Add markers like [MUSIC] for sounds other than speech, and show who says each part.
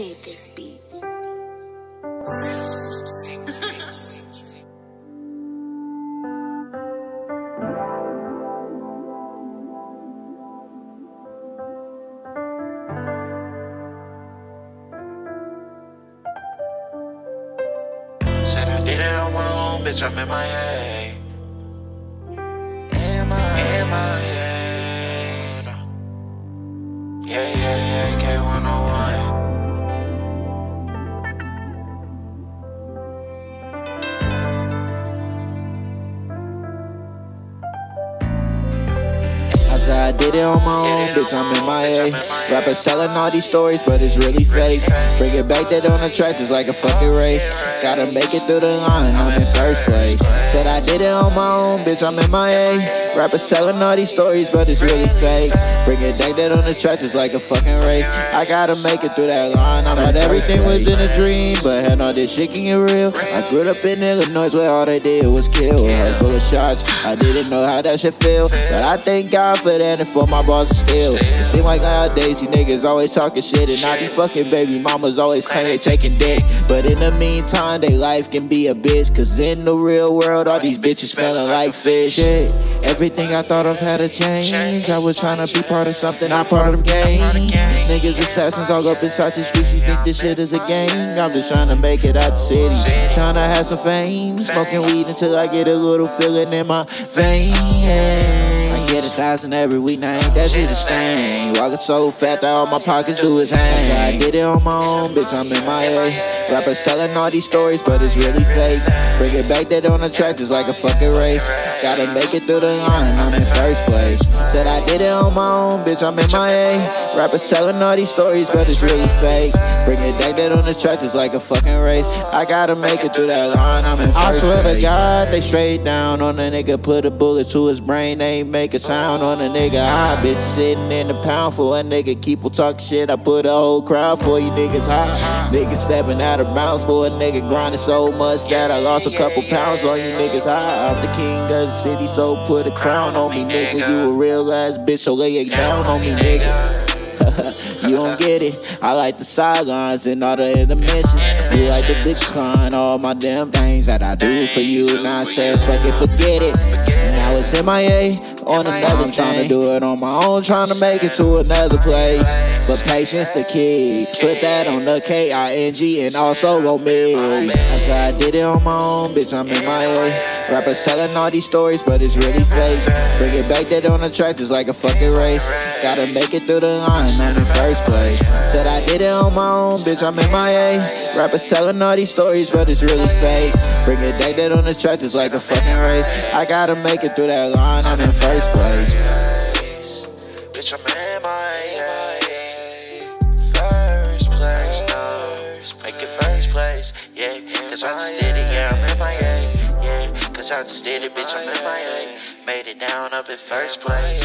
Speaker 1: made this beat.
Speaker 2: Said I did it on my own, bitch, I'm in my A.
Speaker 3: said I did it on my own, bitch, I'm in my A. Rappers telling all these stories, but it's really fake. Bring it back, that on the track just like a fucking race. Gotta make it through the line, I'm in first place. Said I did it on my own, bitch, I'm in my A. Rappers telling all these stories, but it's really fake. Bring it back, that on the track just like a fucking race. I gotta make it through that line, I thought everything was in a dream, but hell no, this shit can get real. I grew up in Illinois where all they did was kill. Heard bullet shots, I didn't know how that should feel. But I thank God for that and for my boss still. It seem like nowadays these niggas always talking shit and now these fucking baby mamas always claim they taking dick. But in the meantime, they life can be a bitch. Cause in the real world, all these bitches smelling like fish. Shit, everything I thought of had to change. I was trying to be part of something, not part of game. Niggas assassins all up inside the streets. You think this shit is a game? I'm just trying to make it out the city. Trying to have some fame. Smoking weed until I get a little feeling in my veins I get a thousand every week, now ain't that shit a stain. Walking so fat that all my pockets do is hang. I did it on my own, bitch, I'm in my A. Rappers telling all these stories, but it's really fake. Bring it back, that on the track just like a fucking race. Gotta make it through the line, I'm in first place. Said I did it on my own, bitch, I'm in my A. Rappers telling all these stories, but it's really fake. Bring it back, that on the track just like a fucking race. I gotta make it through that line, I'm in first I swear to God, they straight down on a nigga, put a bullet to his brain, they ain't make a sound on a nigga. I bitch sitting in the pound for a nigga. Keep on talking shit. I put a whole crowd for you niggas high. Niggas stepping out of bounds for a nigga. Grinding so much that I lost a couple pounds on you niggas high. I'm the king of the city, so put a crown on me, nigga. You a real ass bitch, so lay it down on me, nigga. [LAUGHS] you don't get it. I like the sidelines and all the intermissions. You like the decline, all my damn things that I do for you. Now I said, fuck it, forget it. Now it's MIA on another I'm trying to do it on my own, trying to make it to another place. But patience the key. Put that on the K I N G and also on me. That's why I did it on my own, bitch. I'm in my A. Rappers telling all these stories, but it's really fake. Bring it back, that on the track just like a fucking race. Gotta make it through the line, I'm in first place. Said I did it on my own, bitch. I'm in my A. Rappers telling all these stories, but it's really fake. Bring it back, that on the track just like a fucking race. I gotta make it through that line, I'm in first place.
Speaker 2: Bitch, I'm in my. First place, no. Make it first place, yeah. Cause I just did it, yeah, I'm in my A. Yeah, cause I just did it, bitch, I'm in my A. Made it down up in first place,